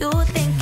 You think